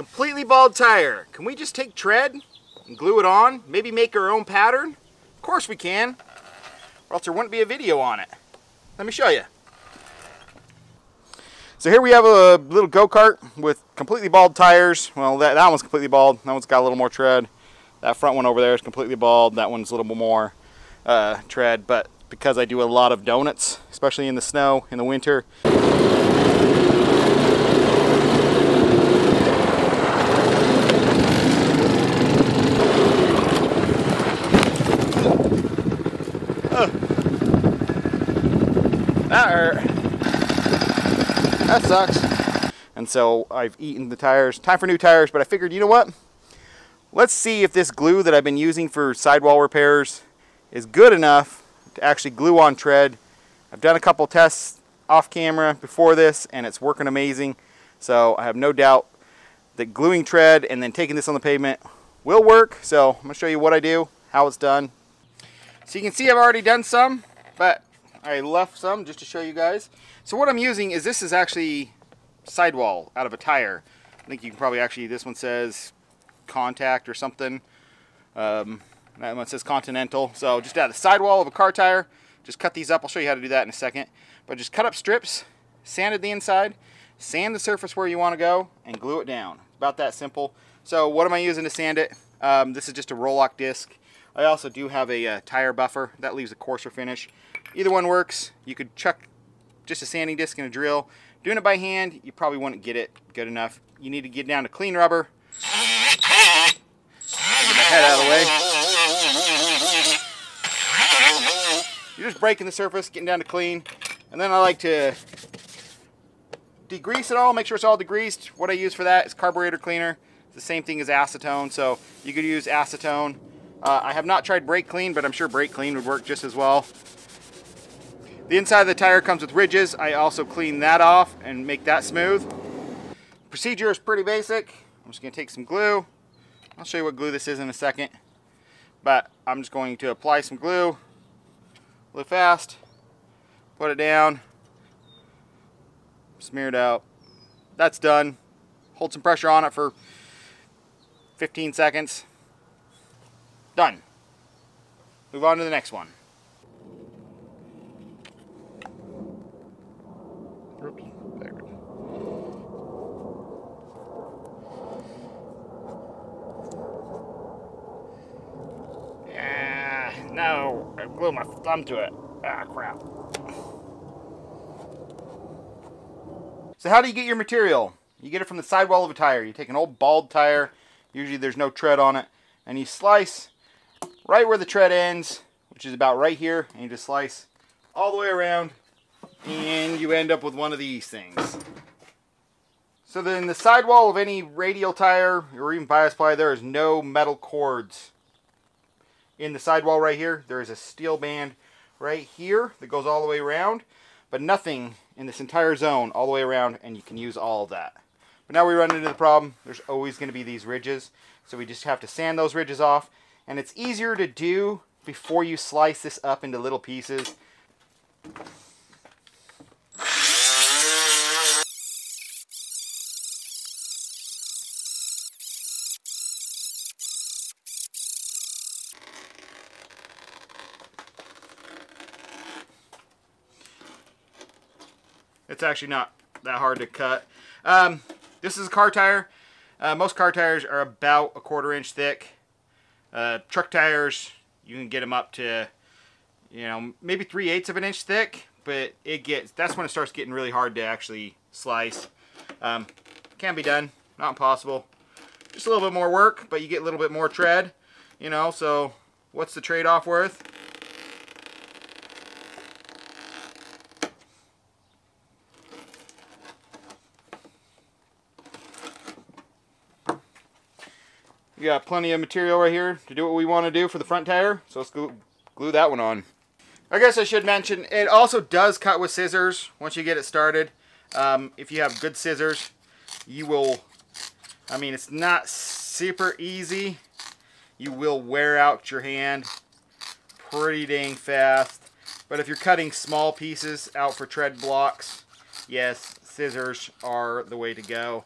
completely bald tire. Can we just take tread and glue it on? Maybe make our own pattern? Of course we can. Or else there wouldn't be a video on it. Let me show you. So here we have a little go-kart with completely bald tires. Well, that, that one's completely bald. That one's got a little more tread. That front one over there is completely bald. That one's a little more uh, tread. But because I do a lot of donuts, especially in the snow, in the winter, That. That sucks. And so I've eaten the tires. Time for new tires, but I figured, you know what? Let's see if this glue that I've been using for sidewall repairs is good enough to actually glue on tread. I've done a couple tests off camera before this and it's working amazing. So I have no doubt that gluing tread and then taking this on the pavement will work. So I'm gonna show you what I do, how it's done. So you can see I've already done some, but I left some just to show you guys. So what I'm using is this is actually sidewall out of a tire. I think you can probably actually, this one says contact or something. Um, that one says Continental. So just out of the sidewall of a car tire, just cut these up. I'll show you how to do that in a second. But just cut up strips, sanded the inside, sand the surface where you want to go, and glue it down. About that simple. So what am I using to sand it? Um, this is just a Roloc disc. I also do have a uh, tire buffer. That leaves a coarser finish. Either one works. You could chuck just a sanding disc and a drill. Doing it by hand, you probably wouldn't get it good enough. You need to get down to clean rubber. Get my head out of the way. You're just breaking the surface, getting down to clean. And then I like to degrease it all, make sure it's all degreased. What I use for that is carburetor cleaner. It's the same thing as acetone, so you could use acetone. Uh, I have not tried brake clean, but I'm sure brake clean would work just as well. The inside of the tire comes with ridges. I also clean that off and make that smooth. Procedure is pretty basic. I'm just going to take some glue. I'll show you what glue this is in a second. But I'm just going to apply some glue really fast. Put it down. Smear it out. That's done. Hold some pressure on it for 15 seconds. Done. Move on to the next one. Glued my thumb to it. Ah, crap. So how do you get your material? You get it from the sidewall of a tire. You take an old bald tire, usually there's no tread on it, and you slice right where the tread ends, which is about right here, and you just slice all the way around and you end up with one of these things. So then the sidewall of any radial tire or even bias ply, there is no metal cords in the sidewall right here. There is a steel band right here that goes all the way around, but nothing in this entire zone all the way around, and you can use all of that. But now we run into the problem, there's always going to be these ridges, so we just have to sand those ridges off, and it's easier to do before you slice this up into little pieces. It's actually not that hard to cut. Um, this is a car tire. Uh, most car tires are about a quarter inch thick. Uh, truck tires, you can get them up to, you know, maybe three eighths of an inch thick, but it gets, that's when it starts getting really hard to actually slice. Um, can be done, not impossible. Just a little bit more work, but you get a little bit more tread, you know, so what's the trade-off worth? We got plenty of material right here to do what we want to do for the front tire. So let's glue, glue that one on. I guess I should mention, it also does cut with scissors once you get it started. Um, if you have good scissors, you will, I mean, it's not super easy. You will wear out your hand pretty dang fast. But if you're cutting small pieces out for tread blocks, yes, scissors are the way to go.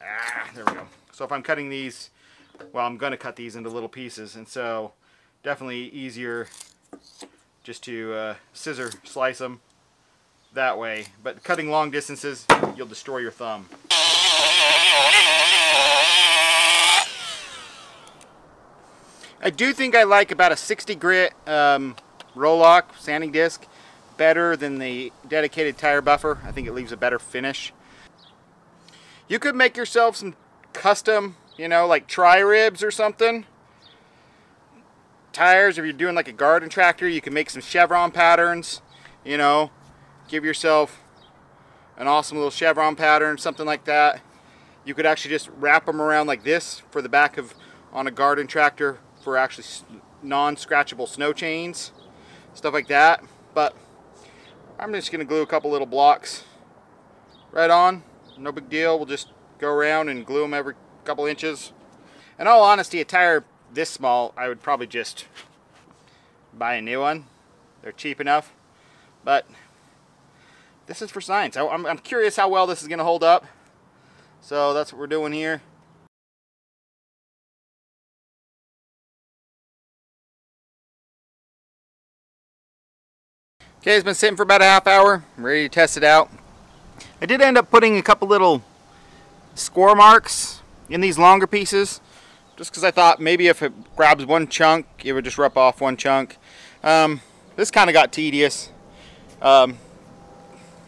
Ah, there we go. So if I'm cutting these, well, I'm going to cut these into little pieces, and so definitely easier just to uh, scissor slice them that way. But cutting long distances, you'll destroy your thumb. I do think I like about a 60 grit um, Roloc sanding disc better than the dedicated tire buffer. I think it leaves a better finish. You could make yourself some custom, you know, like tri-ribs or something. Tires, if you're doing like a garden tractor, you can make some chevron patterns, you know, give yourself an awesome little chevron pattern, something like that. You could actually just wrap them around like this for the back of on a garden tractor for actually non-scratchable snow chains, stuff like that. But I'm just gonna glue a couple little blocks right on. No big deal. We'll just go around and glue them every couple inches. In all honesty, a tire this small, I would probably just buy a new one. They're cheap enough. But this is for science. I, I'm, I'm curious how well this is going to hold up. So that's what we're doing here. Okay, it's been sitting for about a half hour. I'm ready to test it out. I did end up putting a couple little score marks in these longer pieces just because I thought maybe if it grabs one chunk it would just rip off one chunk. Um, this kind of got tedious um,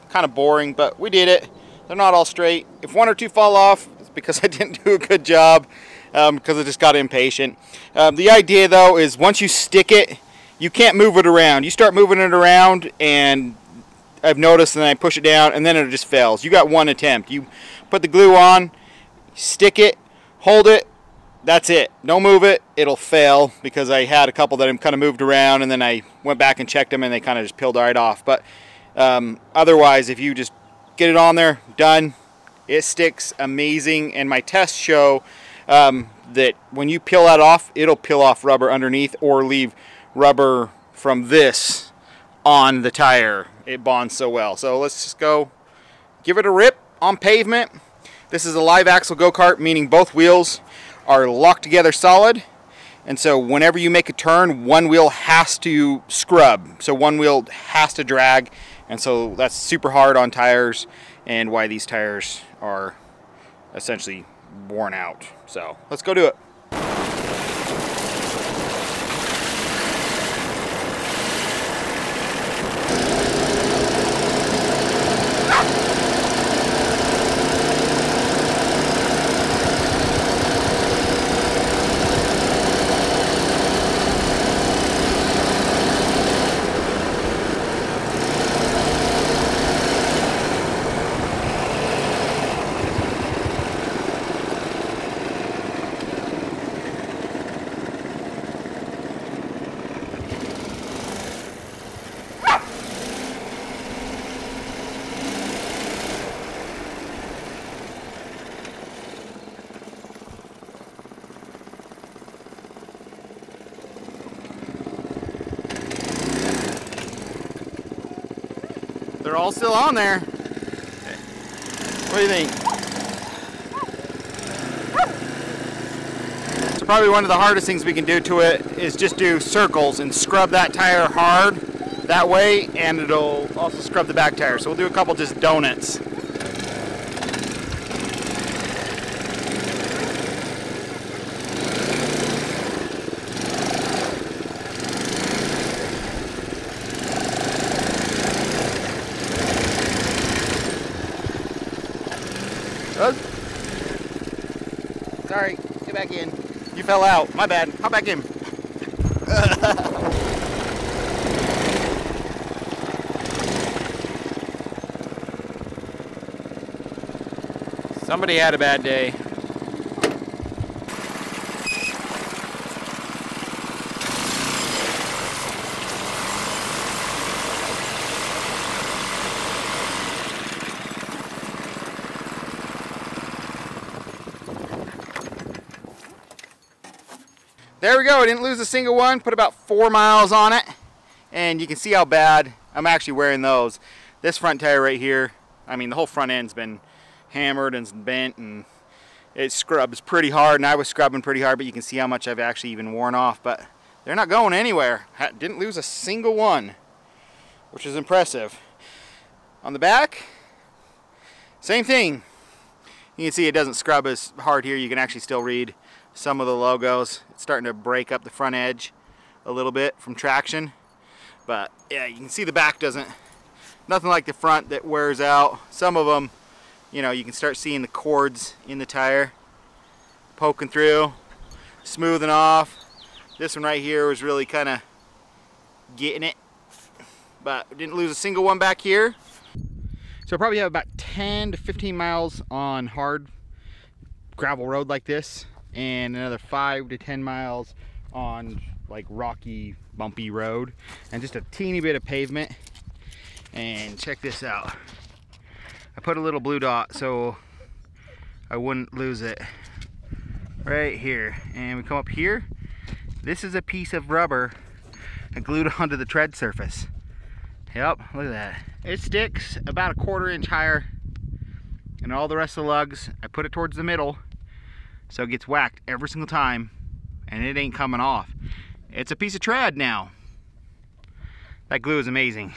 kind of boring but we did it. They're not all straight. If one or two fall off it's because I didn't do a good job because um, I just got impatient. Um, the idea though is once you stick it you can't move it around. You start moving it around and I've noticed and I push it down and then it just fails. You got one attempt. You put the glue on stick it hold it that's it. Don't move it. It'll fail because I had a couple that I kind of moved around and then I went back and checked them and they kind of just peeled right off. But um, otherwise, if you just get it on there, done, it sticks amazing. And my tests show um, that when you peel that off, it'll peel off rubber underneath or leave rubber from this on the tire. It bonds so well. So let's just go give it a rip on pavement. This is a live axle go-kart, meaning both wheels are locked together solid. And so whenever you make a turn, one wheel has to scrub. So one wheel has to drag. And so that's super hard on tires and why these tires are essentially worn out. So let's go do it. All still on there. What do you think? So probably one of the hardest things we can do to it is just do circles and scrub that tire hard that way and it'll also scrub the back tire. So we'll do a couple just donuts. Sorry, get back in. You fell out. My bad. Hop back in. Somebody had a bad day. There we go, I didn't lose a single one, put about four miles on it, and you can see how bad I'm actually wearing those. This front tire right here, I mean the whole front end's been hammered and bent and it scrubs pretty hard. And I was scrubbing pretty hard but you can see how much I've actually even worn off. But they're not going anywhere. Didn't lose a single one which is impressive. On the back same thing. You can see it doesn't scrub as hard here. You can actually still read some of the logos it's starting to break up the front edge a little bit from traction but yeah you can see the back doesn't nothing like the front that wears out some of them you know, you can start seeing the cords in the tire poking through, smoothing off. This one right here was really kind of getting it, but didn't lose a single one back here. So I probably have about 10 to 15 miles on hard gravel road like this and another five to 10 miles on like rocky bumpy road. And just a teeny bit of pavement. And check this out. I put a little blue dot so I wouldn't lose it. Right here. And we come up here. This is a piece of rubber glued onto the tread surface. Yep look at that. It sticks about a quarter inch higher. And all the rest of the lugs I put it towards the middle so it gets whacked every single time and it ain't coming off it's a piece of tread now that glue is amazing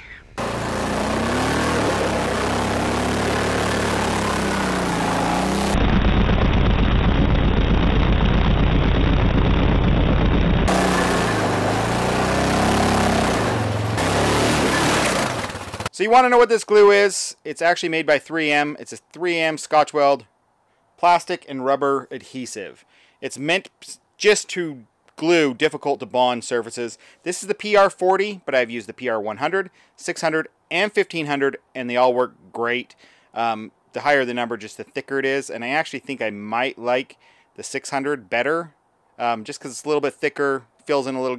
So you want to know what this glue is? It's actually made by 3M. It's a 3M Scotch Weld plastic and rubber adhesive. It's meant just to glue difficult to bond surfaces. This is the PR40, but I've used the PR100, 600, and 1500, and they all work great. Um, the higher the number, just the thicker it is, and I actually think I might like the 600 better, um, just because it's a little bit thicker, fills in a little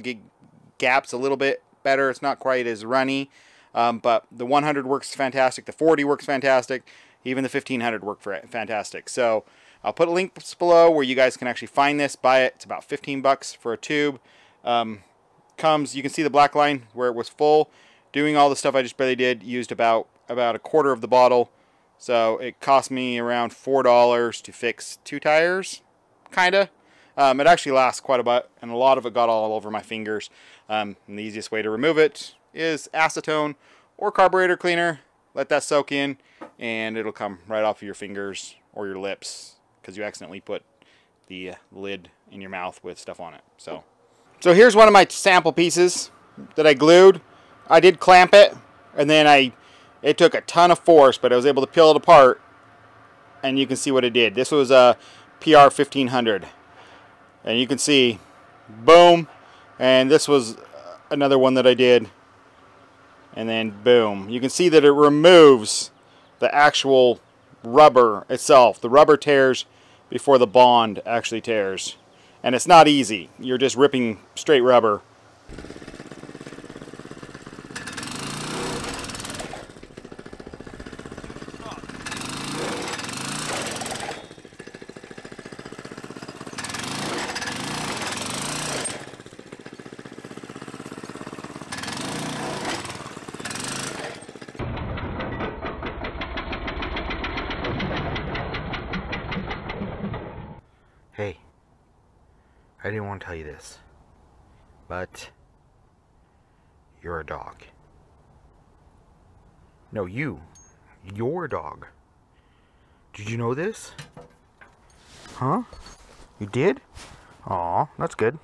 gaps a little bit better. It's not quite as runny. Um, but the 100 works fantastic, the 40 works fantastic, even the 1500 work for it, fantastic. So I'll put links below where you guys can actually find this, buy it. It's about 15 bucks for a tube. Um, comes, you can see the black line where it was full. Doing all the stuff I just barely did, used about about a quarter of the bottle. So it cost me around four dollars to fix two tires, kinda. Um, it actually lasts quite a bit, and a lot of it got all over my fingers. Um, the easiest way to remove it is acetone or carburetor cleaner. Let that soak in and it'll come right off of your fingers or your lips because you accidentally put the uh, lid in your mouth with stuff on it. So, so here's one of my sample pieces that I glued. I did clamp it and then I it took a ton of force but I was able to peel it apart and you can see what it did. This was a PR 1500 and you can see boom and this was another one that I did and then boom. You can see that it removes the actual rubber itself. The rubber tears before the bond actually tears. And it's not easy. You're just ripping straight rubber. I didn't want to tell you this, but you're a dog. No, you. You're dog. Did you know this? Huh? You did? Aw, that's good.